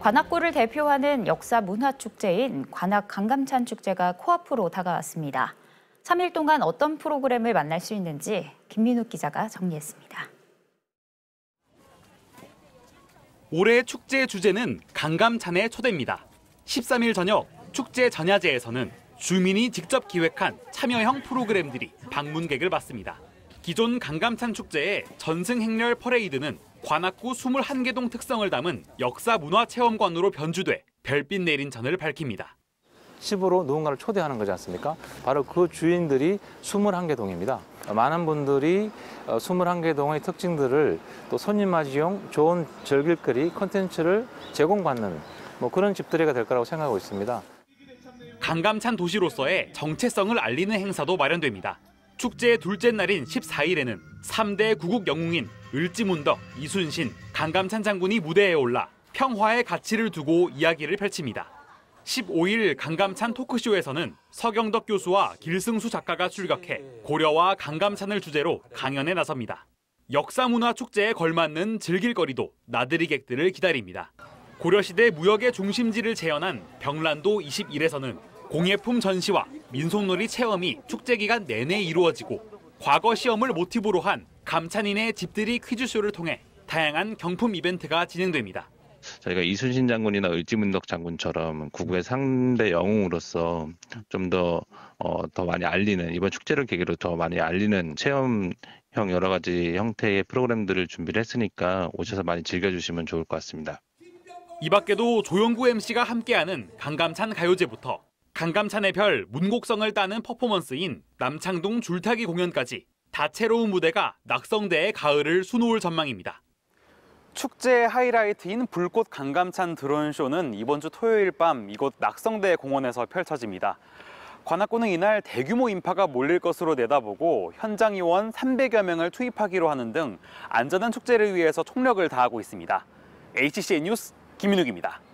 관악구를 대표하는 역사 문화 축제인 관악 강감찬 축제가 코앞으로 다가왔습니다. 3일 동안 어떤 프로그램을 만날 수 있는지 김민욱 기자가 정리했습니다. 올해 축제 주제는 강감찬의 초대입니다. 13일 저녁 축제 전야제에서는 주민이 직접 기획한 참여형 프로그램들이 방문객을 받습니다. 기존 강감찬 축제의 전승 행렬 퍼레이드는 관악구 21개 동 특성을 담은 역사 문화 체험관으로 변주돼 별빛 내린 전을 밝힙니다. 집으로 누군가를 초대하는 거지 않습니까? 바로 그 주인들이 21개 동입니다. 많은 분들이 21개 동의 특징들을 또 손님 맞이용 좋은 즐길거리 콘텐츠를 제공받는 뭐 그런 집들이가 될 거라고 생각하고 있습니다. 강감찬 도시로서의 정체성을 알리는 행사도 마련됩니다. 축제의 둘째 날인 14일에는 3대 구국 영웅인 을지문덕, 이순신, 강감찬 장군이 무대에 올라 평화의 가치를 두고 이야기를 펼칩니다. 15일 강감찬 토크쇼에서는 서경덕 교수와 길승수 작가가 출격해 고려와 강감찬을 주제로 강연에 나섭니다. 역사문화 축제에 걸맞는 즐길거리도 나들이객들을 기다립니다. 고려시대 무역의 중심지를 재현한 병란도 21에서는 공예품 전시와 민속놀이 체험이 축제 기간 내내 이루어지고 과거 시험을 모티브로 한 감찬인의 집들이 퀴즈쇼를 통해 다양한 경품 이벤트가 진행됩니다. 저희가 이순신 장군이나 을지문덕 장군처럼 국의 상대 영웅으로서 좀더 어, 더 많이 알리는 이번 축제를 계기로 더 많이 알리는 체험형 여러 가지 형태의 프로그램들을 준비를 했으니까 오셔서 많이 즐겨주시면 좋을 것 같습니다. 이 밖에도 조영구 MC가 함께하는 강감찬 가요제부터 강감찬의 별 문곡성을 따는 퍼포먼스인 남창동 줄타기 공연까지 다채로운 무대가 낙성대의 가을을 수놓을 전망입니다. 축제 하이라이트인 불꽃 강감찬 드론쇼는 이번 주 토요일 밤 이곳 낙성대 공원에서 펼쳐집니다. 관악구는 이날 대규모 인파가 몰릴 것으로 내다보고 현장 요원 300여 명을 투입하기로 하는 등 안전한 축제를 위해서 총력을 다하고 있습니다. HCN 뉴스 김민욱입니다.